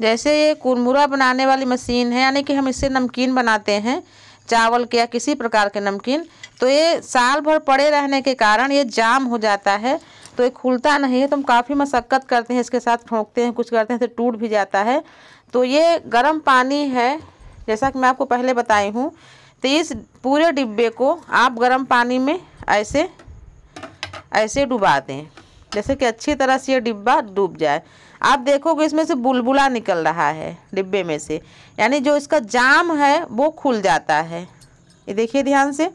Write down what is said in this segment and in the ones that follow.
जैसे ये कुरमुरा बनाने वाली मशीन है, यानी कि हम इससे नमकीन बनाते हैं, चावल के या किसी प्रकार के नमकीन। तो ये साल भर पड़े रहने के कारण ये जाम हो जाता है तो ये खुलता नहीं है तो हम काफ़ी मशक्क़त करते हैं, इसके साथ ठोंकते हैं, कुछ करते हैं तो टूट भी जाता है। तो ये गर्म पानी है, जैसा कि मैं आपको पहले बताई हूँ तो इस पूरे डिब्बे को आप गर्म पानी में ऐसे ऐसे डुबा दें, जैसे कि अच्छी तरह से ये डिब्बा डूब जाए। आप देखोगे इसमें से बुलबुला निकल रहा है डिब्बे में से। यानी जो इसका जाम है, वो खुल जाता है। ये देखिए ध्यान से।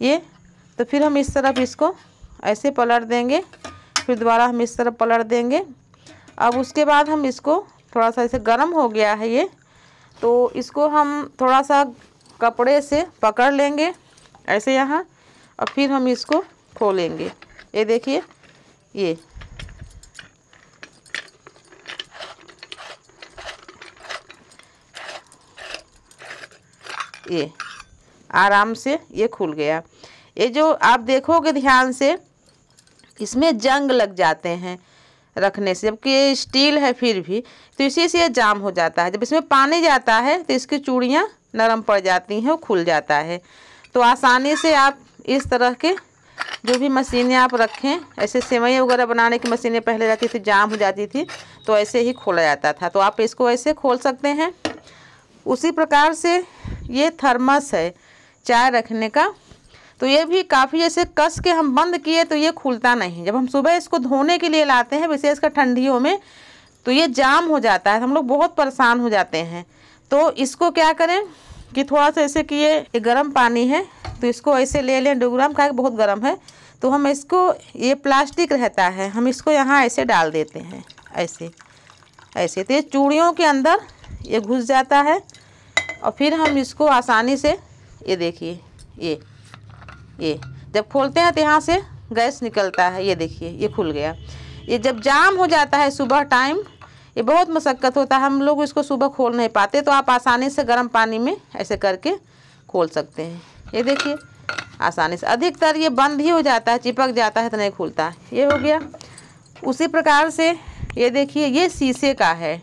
ये तो फिर हम इस तरफ़ इसको ऐसे पलट देंगे। फिर दोबारा हम इस तरफ़ पलट देंगे। अब उसके बाद हम इसको थोड़ा सा ऐसे गर्म हो गया है ये। तो इसको हम थोड़ा सा कपड़े से पकड़ लेंगे, ऐसे यहाँ। और फिर हम इसको खोलेंगे। ये देखिए, ये। ये आराम से ये खुल गया। ये जो आप देखोगे ध्यान से, इसमें जंग लग जाते हैं रखने से, जबकि ये स्टील है फिर भी तो इसी से ये जाम हो जाता है। जब इसमें पानी जाता है तो इसकी चूड़ियाँ नरम पड़ जाती हैं और खुल जाता है। तो आसानी से आप इस तरह के जो भी मशीनें आप रखें, ऐसे सेवई वगैरह बनाने की मशीनें पहले रहती थी, जाम हो जाती थी तो ऐसे ही खोला जाता था। तो आप इसको ऐसे खोल सकते हैं। उसी प्रकार से ये थर्मस है, चाय रखने का। तो ये भी काफ़ी जैसे कस के हम बंद किए तो ये खुलता नहीं। जब हम सुबह इसको धोने के लिए लाते हैं विशेषकर ठंडियों में तो ये जाम हो जाता है। हम लोग बहुत परेशान हो जाते हैं। तो इसको क्या करें कि थोड़ा सा ऐसे कि ये गर्म पानी है तो इसको ऐसे ले लें। डोग्राम का बहुत गर्म है। तो हम इसको, ये प्लास्टिक रहता है, हम इसको यहाँ ऐसे डाल देते हैं, ऐसे ऐसे। तो ये चूड़ियों के अंदर ये घुस जाता है। और फिर हम इसको आसानी से, ये देखिए, ये ये, जब खोलते हैं तो यहाँ से गैस निकलता है, ये देखिए, ये खुल गया। ये जब जाम हो जाता है सुबह टाइम ये बहुत मशक्क़त होता है, हम लोग इसको सुबह खोल नहीं पाते तो आप आसानी से गर्म पानी में ऐसे करके खोल सकते हैं। ये देखिए, आसानी से, अधिकतर ये बंद ही हो जाता है, चिपक जाता है तो नहीं खुलता। ये हो गया। उसी प्रकार से, ये देखिए, ये शीशे का है।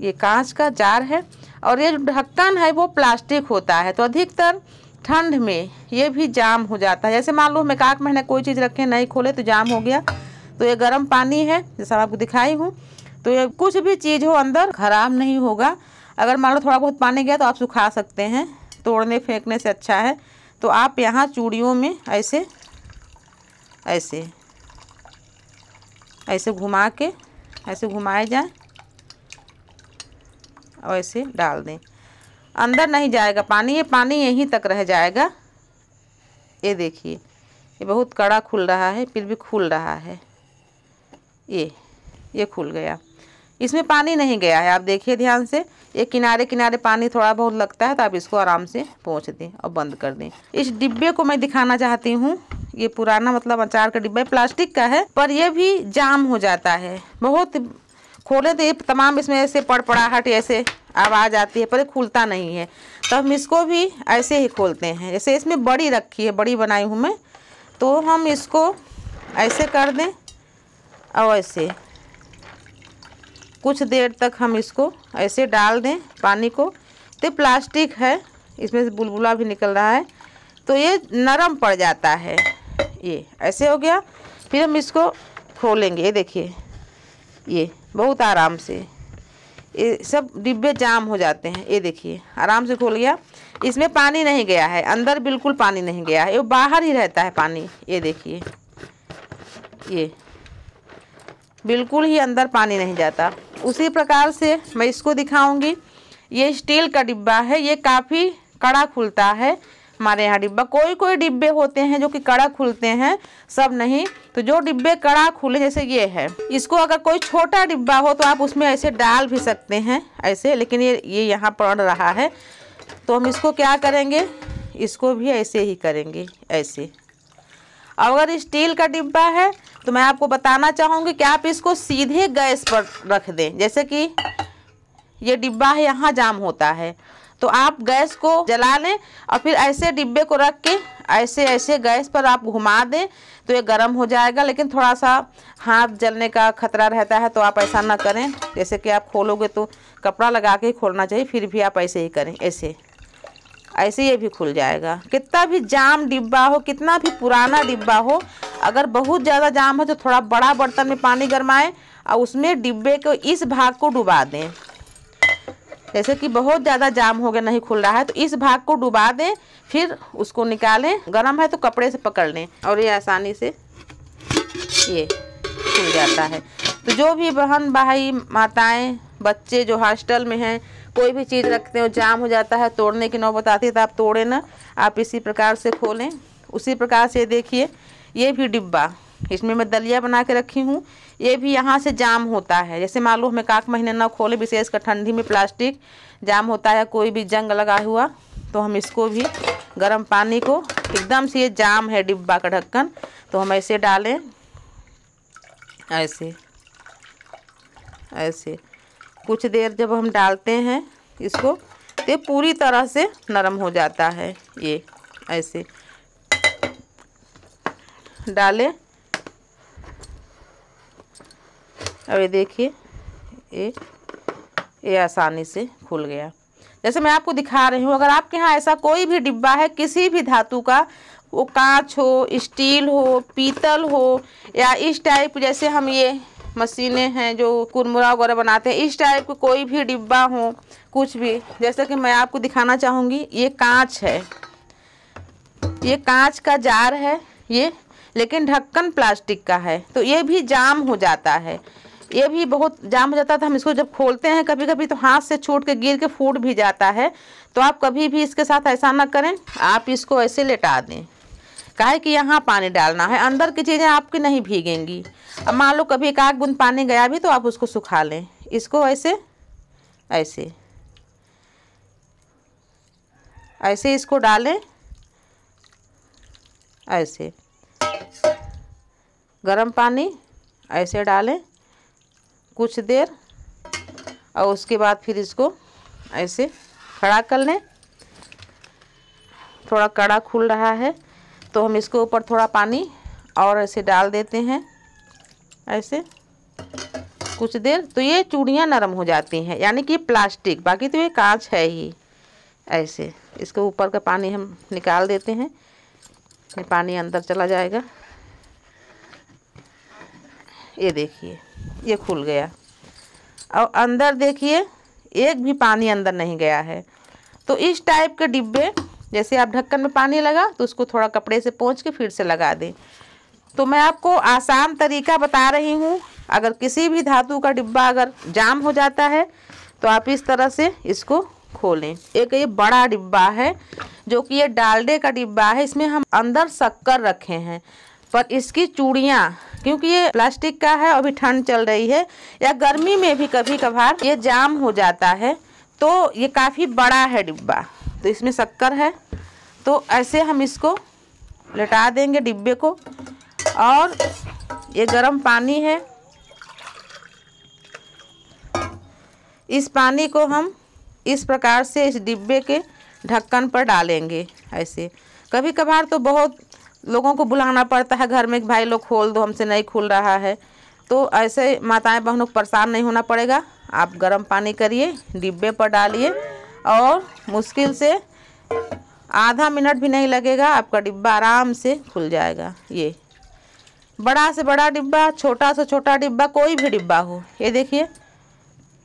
ये कांच का जार है। और ये जो ढक्कन है वो प्लास्टिक होता है तो अधिकतर ठंड में ये भी जाम हो जाता है। जैसे मान लो हम एक आठ महीने कोई चीज़ रखें नहीं खोले तो जाम हो गया। तो ये गर्म पानी है, जैसा आपको दिखाई हूँ। तो ये कुछ भी चीज़ हो अंदर, ख़राब नहीं होगा। अगर मान लो थोड़ा बहुत पानी गया तो आप सुखा सकते हैं। तोड़ने, फेंकने से अच्छा है। तो आप यहाँ चूड़ियों में ऐसे ऐसे ऐसे घुमा के, ऐसे घुमाए जाए। और ऐसे डाल दें। अंदर नहीं जाएगा, पानी ये पानी यहीं तक रह जाएगा। ये देखिए, ये बहुत कड़ा खुल रहा है, फिर भी खुल रहा है। ये ये खुल गया। इसमें पानी नहीं गया है, आप देखिए ध्यान से। ये किनारे किनारे पानी थोड़ा बहुत लगता है तो आप इसको आराम से पहुँच दें और बंद कर दें। इस डिब्बे को मैं दिखाना चाहती हूँ, ये पुराना मतलब अचार का डिब्बा प्लास्टिक का है, पर यह भी जाम हो जाता है। बहुत खोले तो ये तमाम इसमें ऐसे पड़पड़ाहट, ऐसे आवाज़ आती है, पर खुलता नहीं है। तो हम इसको भी ऐसे ही खोलते हैं। जैसे इसमें बड़ी रखी है, बड़ी बनाई हूँ मैं। तो हम इसको ऐसे कर दें और ऐसे। कुछ देर तक हम इसको ऐसे डाल दें पानी को। तो प्लास्टिक है, इसमें से बुलबुला भी निकल रहा है। तो ये नरम पड़ जाता है। ये ऐसे हो गया। फिर हम इसको खोलेंगे। ये देखिए, ये। बहुत आराम से। ये सब डिब्बे जाम हो जाते हैं। ये देखिए, आराम से खोल गया। इसमें पानी नहीं गया है। अंदर बिल्कुल पानी नहीं गया है। ये बाहर ही रहता है पानी। ये देखिए, ये बिल्कुल ही अंदर पानी नहीं जाता। उसी प्रकार से मैं इसको दिखाऊँगी। ये स्टील का डिब्बा है। ये काफ़ी कड़ा खुलता है। हमारे यहाँ डिब्बा। कोई कोई डिब्बे होते हैं जो कि कड़ा खुलते हैं, सब नहीं। तो जो डिब्बे कड़ा खुले, जैसे ये है, इसको अगर कोई छोटा डिब्बा हो तो आप उसमें ऐसे डाल भी सकते हैं, ऐसे। लेकिन ये ये यहाँ पड़ रहा है। तो हम इसको क्या करेंगे? इसको भी ऐसे ही करेंगे, ऐसे। अगर स्टील का डिब्बा है तो मैं आपको बताना चाहूँगी कि आप इसको सीधे गैस पर रख दें। जैसे कि ये डिब्बा है यहाँ जाम होता है। तो आप गैस को जला लें और फिर ऐसे डिब्बे को रख के ऐसे ऐसे गैस पर आप घुमा दें तो ये गर्म हो जाएगा। लेकिन थोड़ा सा हाथ जलने का खतरा रहता है तो आप ऐसा ना करें। जैसे कि आप खोलोगे तो कपड़ा लगा के खोलना चाहिए, फिर भी आप ऐसे ही करें, ऐसे। ऐसे ये भी खुल जाएगा। कितना भी जाम डिब्बा हो, कितना भी पुराना डिब्बा हो, अगर बहुत ज़्यादा जाम है तो थोड़ा बड़ा बर्तन में पानी गरमाएँ और उसमें डिब्बे को इस भाग को डुबा दें। जैसे कि बहुत ज़्यादा जाम हो गया, नहीं खुल रहा है तो इस भाग को डुबा दें, फिर उसको निकालें, गर्म है तो कपड़े से पकड़ लें, और ये आसानी से ये खुल जाता है। तो जो भी बहन भाई, माताएँ, बच्चे जो हॉस्टल में हैं, कोई भी चीज़ रखते हो, जाम हो जाता है, तोड़ने की नौबत आती है तो आप तोड़ें ना, आप इसी प्रकार से खोलें। उसी प्रकार से देखिए, ये भी डिब्बा। इसमें मैं दलिया बना के रखी हूँ। ये भी यहाँ से जाम होता है। जैसे लो हमें काक महीने ना खोले विशेषकर ठंडी में प्लास्टिक जाम होता है, कोई भी जंग लगा हुआ तो हम इसको भी गर्म पानी को एकदम से ये जाम है डिब्बा का ढक्कन तो हम ऐसे डालें। ऐसे ऐसे। कुछ देर जब हम डालते हैं, इसको तो पूरी तरह से नरम हो जाता है। ये, ऐसे। डालें। अब ये देखिए, ये ये आसानी से खुल गया। जैसे मैं आपको दिखा रही हूँ, अगर आपके यहाँ ऐसा कोई भी डिब्बा है, किसी भी धातु का, वो कांच हो, स्टील हो, पीतल हो, या इस टाइप, जैसे हम ये मशीनें हैं जो कुरमुरा वगैरह बनाते हैं, इस टाइप के कोई भी डिब्बा हो, कुछ भी, जैसे कि मैं आपको दिखाना चाहूँगी, ये कांच है। ये कांच का जार है, ये, लेकिन ढक्कन प्लास्टिक का है तो ये भी जाम हो जाता है। ये भी बहुत जाम हो जाता था हम इसको जब खोलते हैं कभी कभी तो हाथ से छूट के गिर के फूट भी जाता है। तो आप कभी भी इसके साथ ऐसा ना करें, आप इसको ऐसे लेटा दें। काहे कि यहाँ पानी डालना है, अंदर की चीज़ें आपकी नहीं भीगेंगी। अब मान लो कभी एक आग बूंद पानी गया भी तो आप उसको सुखा लें। इसको ऐसे ऐसे। ऐसे इसको डालें, ऐसे। गरम पानी, ऐसे डालें। कुछ देर और उसके बाद फिर इसको ऐसे खड़ा कर लें। थोड़ा कड़ा खुल रहा है तो हम इसके ऊपर थोड़ा पानी और ऐसे डाल देते हैं, ऐसे कुछ देर। तो ये चूड़ियाँ नरम हो जाती हैं, यानी कि प्लास्टिक, बाकी तो ये कांच है ही। ऐसे इसके ऊपर का पानी हम निकाल देते हैं, ये पानी अंदर चला जाएगा। ये देखिए। ये खुल गया। और अंदर देखिए, एक भी पानी अंदर नहीं गया है। तो इस टाइप के डिब्बे, जैसे आप ढक्कन में पानी लगा तो उसको थोड़ा कपड़े से पोंछ के फिर से लगा दें। तो मैं आपको आसान तरीका बता रही हूँ, अगर किसी भी धातु का डिब्बा अगर जाम हो जाता है तो आप इस तरह से इसको खोलें। एक ये बड़ा डिब्बा है, जो कि ये डालडे का डिब्बा है, इसमें हम अंदर शक्कर रखे हैं। पर इसकी चूड़ियाँ, क्योंकि ये प्लास्टिक का है, अभी ठंड चल रही है, या गर्मी में भी कभी कभार ये जाम हो जाता है तो ये काफ़ी बड़ा है डिब्बा। तो इसमें शक्कर है तो ऐसे हम इसको लटा देंगे डिब्बे को, और ये गर्म पानी है। इस पानी को हम इस प्रकार से इस डिब्बे के ढक्कन पर डालेंगे, ऐसे। कभी कभार तो बहुत लोगों को बुलाना पड़ता है, घर में भाई लोग खोल दो, हमसे नहीं खुल रहा है। तो ऐसे माताएँ बहनों को परेशान नहीं होना पड़ेगा। आप गर्म पानी करिए, डिब्बे पर डालिए और मुश्किल से आधा मिनट भी नहीं लगेगा, आपका डिब्बा आराम से खुल जाएगा। ये बड़ा से बड़ा डिब्बा, छोटा से छोटा डिब्बा, कोई भी डिब्बा हो। ये देखिए,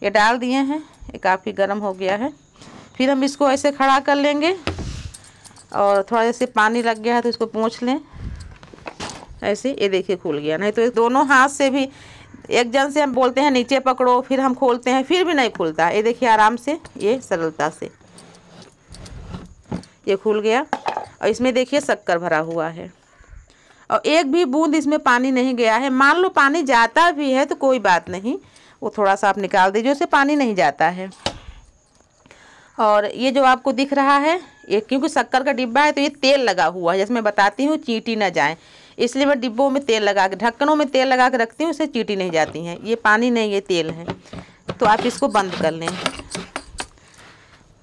ये डाल दिए हैं, ये काफ़ी गर्म हो गया है। फिर हम इसको ऐसे खड़ा कर लेंगे। और थोड़ा जैसे पानी लग गया है तो इसको पोंछ लें। ऐसे ये देखिए खुल गया। नहीं तो दोनों हाथ से भी, एक जन से हम बोलते हैं, नीचे पकड़ो, फिर हम खोलते हैं, फिर भी नहीं खुलता। ये देखिए आराम से, ये सरलता से। ये खुल गया। और इसमें देखिए शक्कर भरा हुआ है। और एक भी बूंद इसमें पानी नहीं गया है। मान लो पानी जाता भी है तो कोई बात नहीं। वो थोड़ा सा आप निकाल दीजिए, उससे पानी नहीं जाता है। और ये जो आपको दिख रहा है ये क्योंकि शक्कर का डिब्बा है तो ये तेल लगा हुआ है, जैसे मैं बताती हूँ, चीटी ना जाए। इसलिए मैं डिब्बों में तेल लगा के, ढक्कनों में तेल लगा के रखती हूँ उससे चींटी नहीं जाती हैं। ये पानी नहीं, ये तेल है। तो आप इसको बंद कर लें।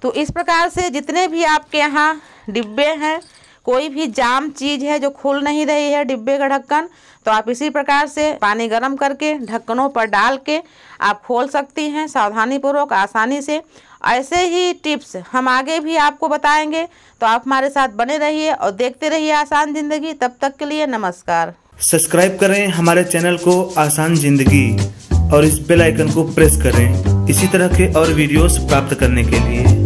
तो इस प्रकार से जितने भी आपके यहाँ डिब्बे हैं कोई भी जाम चीज़ है जो खुल नहीं रही है डिब्बे का ढक्कन तो आप इसी प्रकार से पानी गर्म करके ढक्कनों पर डाल के आप खोल सकती हैं सावधानी पूर्वक आसानी से। ऐसे ही टिप्स हम आगे भी आपको बताएँगे तो आप हमारे साथ बने रहिए और देखते रहिए आसान ज़िंदगी। तब तक के लिए नमस्कार। सब्सक्राइब करें हमारे चैनल को आसान ज़िंदगी और इस बेल आइकन को प्रेस करें, इसी तरह के और वीडियोस प्राप्त करने के लिए।